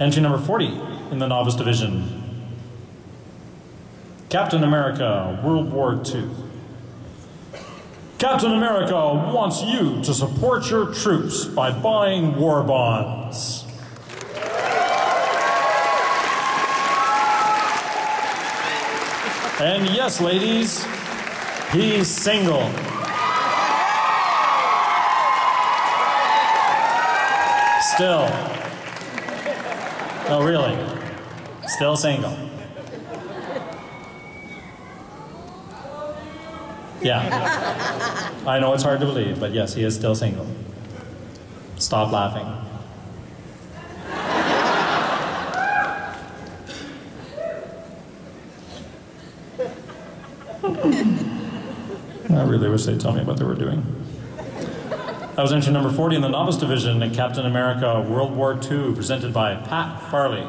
Entry number 40 in the novice division Captain America, World War II. Captain America wants you to support your troops by buying war bonds. And yes, ladies, he's single. Still. Oh, really? Still single. Yeah. I know it's hard to believe, but yes, he is still single. Stop laughing. I really wish they'd tell me what they were doing. That was entry number 40 in the novice division in Captain America World War II, presented by Pat Farley.